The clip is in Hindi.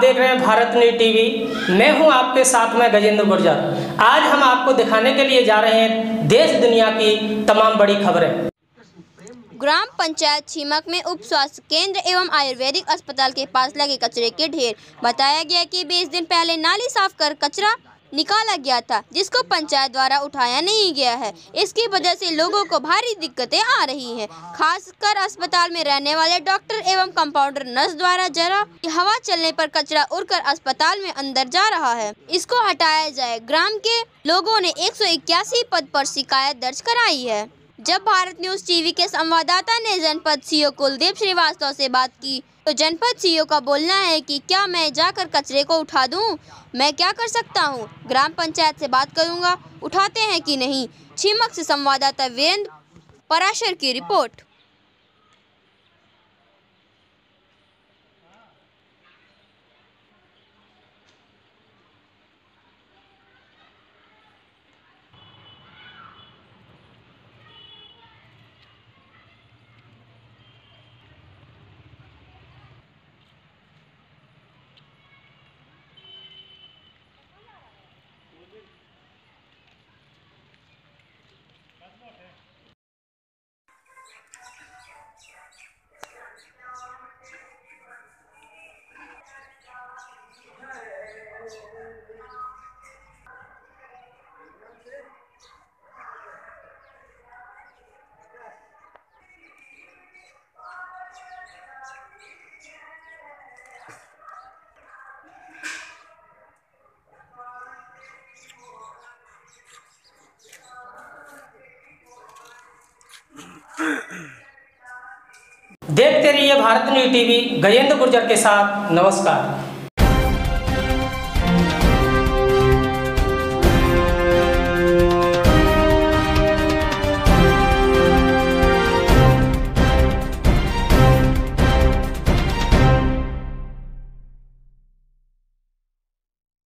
देख रहे हैं भारत न्यूज़ टीवी। मैं हूँ आपके साथ में गजेंद्र गुर्जर। आज हम आपको दिखाने के लिए जा रहे हैं देश दुनिया की तमाम बड़ी खबरें। ग्राम पंचायत छीमक में उप स्वास्थ्य केंद्र एवं आयुर्वेदिक अस्पताल के पास लगे कचरे के ढेर। बताया गया कि बीस दिन पहले नाली साफ़ कर कचरा निकाला गया था, जिसको पंचायत द्वारा उठाया नहीं गया है। इसकी वजह से लोगों को भारी दिक्कतें आ रही हैं। खासकर अस्पताल में रहने वाले डॉक्टर एवं कंपाउंडर नर्स द्वारा जरा हवा चलने पर कचरा उड़कर अस्पताल में अंदर जा रहा है। इसको हटाया जाए। ग्राम के लोगों ने एक सौ इक्यासी पद पर शिकायत दर्ज कराई है। जब भारत न्यूज़ टीवी के संवाददाता ने जनपद सीओ कुलदीप श्रीवास्तव से बात की तो जनपद सीओ का बोलना है कि क्या मैं जाकर कचरे को उठा दूँ? मैं क्या कर सकता हूँ? ग्राम पंचायत से बात करूँगा उठाते हैं कि नहीं छिमक से संवाददाता वीरेंद्र पराशर की रिपोर्ट देखते रहिए भारत न्यूज़ टीवी गजेंद्र गुर्जर के साथ नमस्कार।